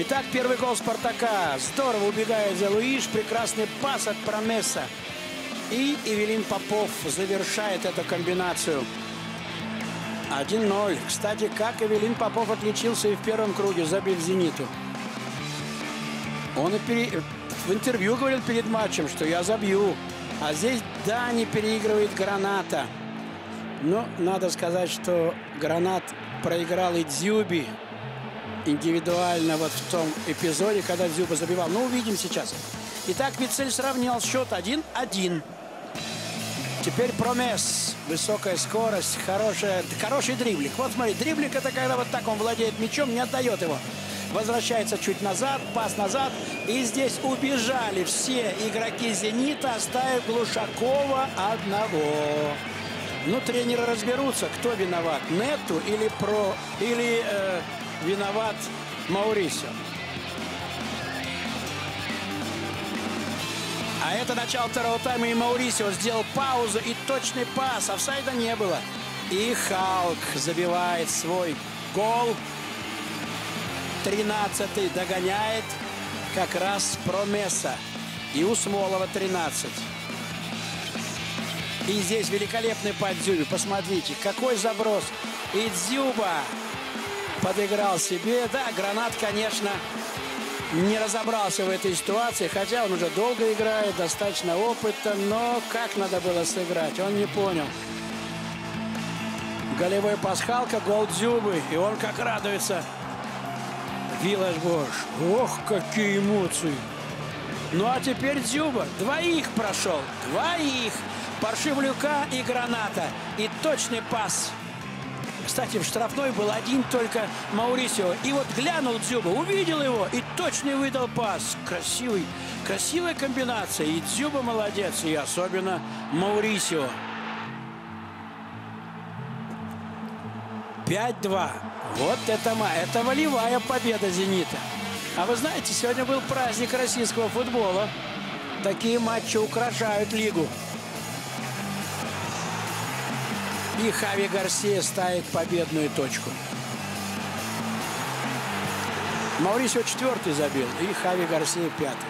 Итак, первый гол Спартака. Здорово убегает за Луиш. Прекрасный пас от Промеса. И Эвелин Попов завершает эту комбинацию. 1-0. Кстати, как Эвелин Попов отличился и в первом круге, забив «Зениту». Он и пере... в интервью говорил перед матчем, что я забью. А здесь Дани переигрывает Граната. Но надо сказать, что Гранат проиграл и Дзюби индивидуально вот в том эпизоде, когда Дзюба забивал. Ну, увидим сейчас. Итак, Вицель сравнял счет 1-1. Теперь Промес. Высокая скорость, хорошая, хороший дриблик. Вот смотри, дриблик это когда вот так он владеет мячом, не отдает его. Возвращается чуть назад, пас назад. И здесь убежали все игроки «Зенита», оставив Глушакова одного. Ну, тренеры разберутся, кто виноват. Нету или, про, или э, виноват Маурисио. А это начало второго тайма, и Маурисио сделал паузу и точный пас. Офсайда не было. И Халк забивает свой гол. 13-й догоняет как раз Промеса. И у Смолова 13. И здесь великолепный подзюби. Посмотрите, какой заброс. И Дзюба подыграл себе. Да, Гранат, конечно, не разобрался в этой ситуации, хотя он уже долго играет, достаточно опыта, но как надо было сыграть, он не понял. Голевой пасхалка, гол Дзюбы, и он как радуется. Виллаж Бош, ох, какие эмоции. Ну а теперь Дзюба, двоих прошел, двоих. Паршивлюка и Граната, и точный пас кстати, в штрафной был один только Маурисио. И вот глянул Дзюба, увидел его и точно выдал пас. Красивый, красивая комбинация. И Дзюба молодец, и особенно Маурисио. 5-2. Вот это, это волевая победа «Зенита». А вы знаете, сегодня был праздник российского футбола. Такие матчи украшают лигу. И Хави Гарсия ставит победную точку. Маурисио четвертый забил, и Хави Гарсия пятый.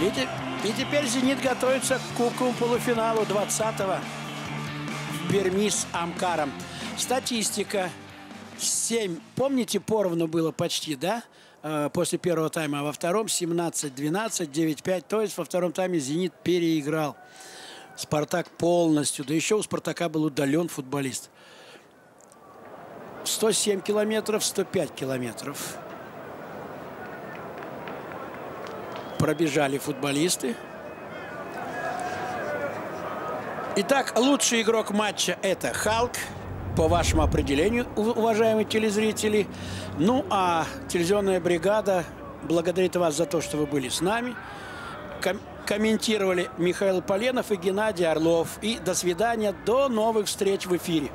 И, и теперь «Зенит» готовится к кубковому полуфиналу 20-го в Перми с Амкаром. Статистика. 7. Помните, поровну было почти, да? Э, после первого тайма, а во втором 17-12, 9-5. То есть во втором тайме «Зенит» переиграл. «Спартак» полностью. Да еще у «Спартака» был удален футболист. 107 километров, 105 километров. Пробежали футболисты. Итак, лучший игрок матча – это Халк – по вашему определению, уважаемые телезрители. Ну, а телевизионная бригада благодарит вас за то, что вы были с нами. Ком комментировали Михаил Поленов и Геннадий Орлов. И до свидания, до новых встреч в эфире.